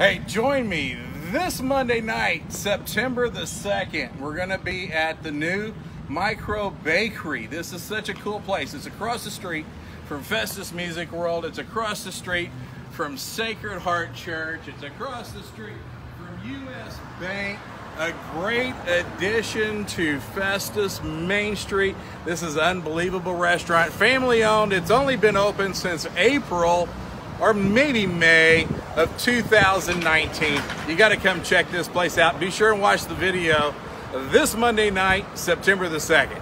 Hey, join me this Monday night, September the 2nd. We're going to be at the new Micro Bakery. This is such a cool place. It's across the street from Festus Music World. It's across the street from Sacred Heart Church. It's across the street from US Bank. A great addition to Festus Main Street. This is an unbelievable restaurant. Family owned. It's only been open since April or maybe May of 2019. You got to come check this place out. Be sure and watch the video this Monday night, September the 2nd.